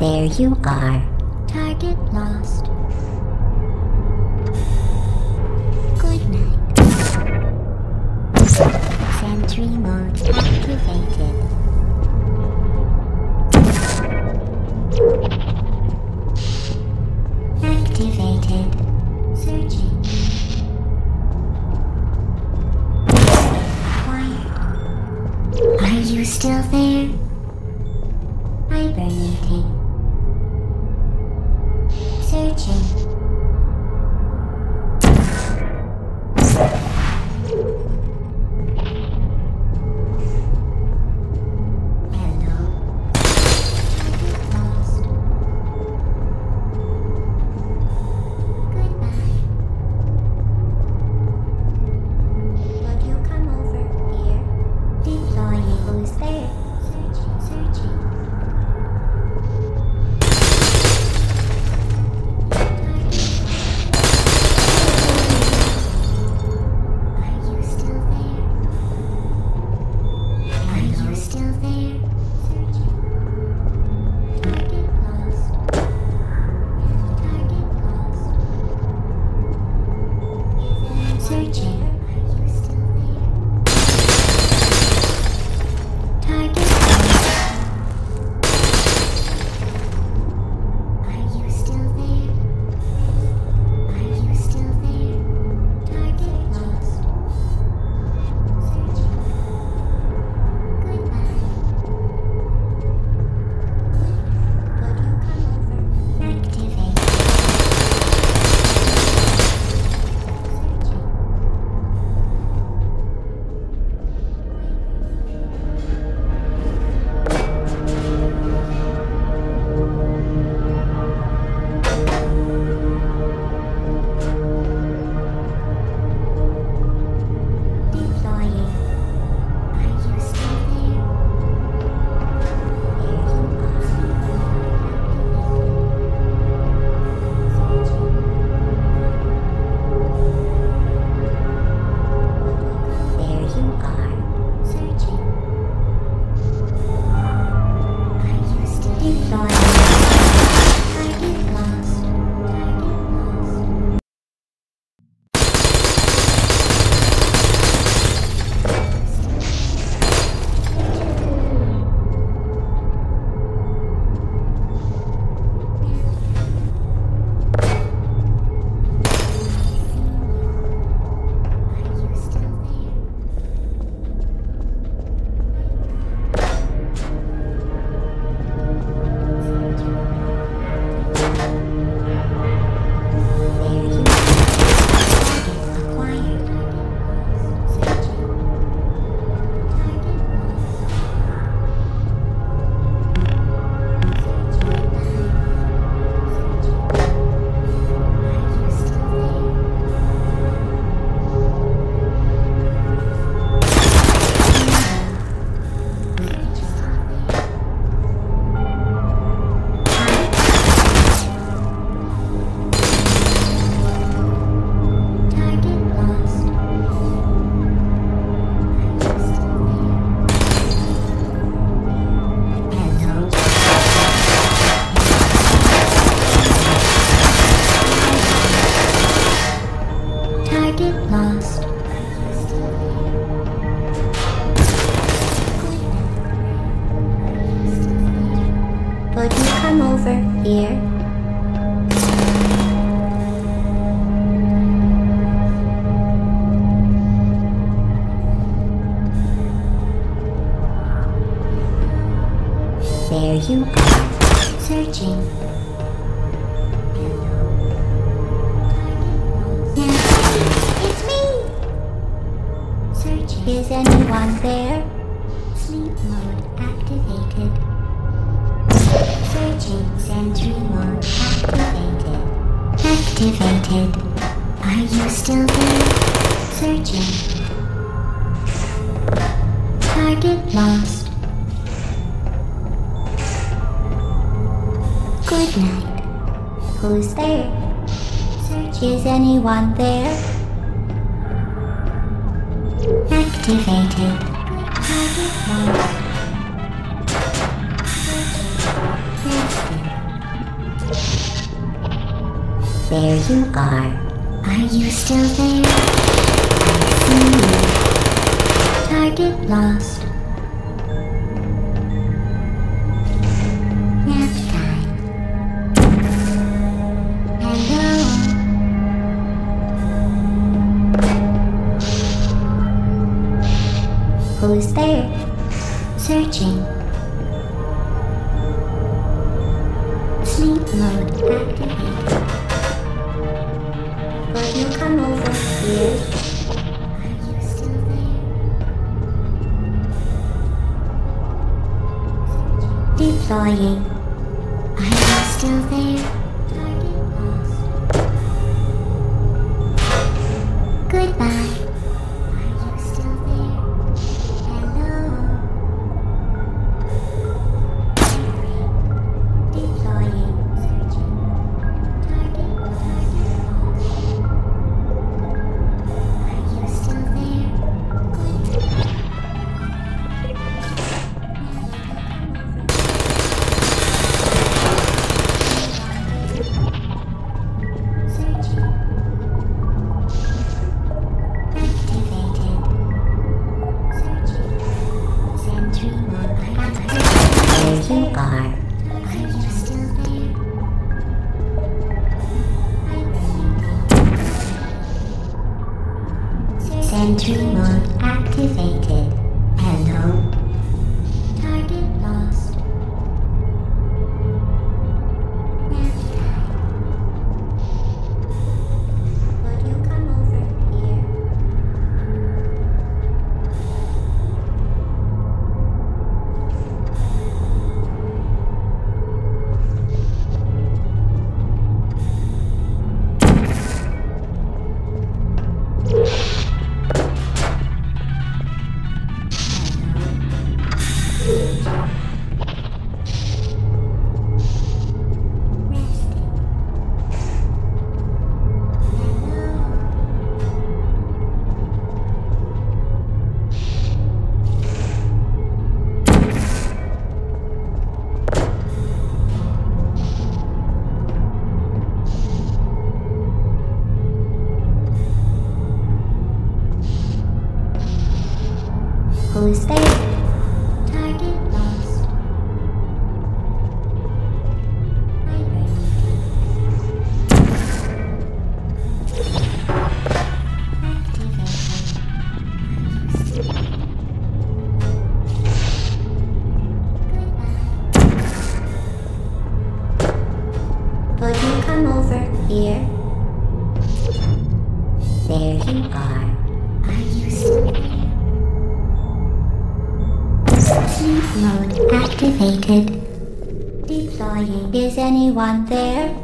There you are. Target lost. 见。Would you come over here? There you are, searching. It's me! Searching. Is anyone there? entry mode activated. Activated. Are you still there? Searching. Target lost. Good night. Who's there? Search is anyone there? Activated. Target lost. There you are. Are you still there? I see you. Target lost. Nap time. Hello. Who's there? Searching. Sleep mode activated. You come over here? Are you still there? Deploying. Are you still there? Target lost. Goodbye. You are. Would you come over here? There you are. I used still there? Sleep mode activated. Deploying. Is anyone there?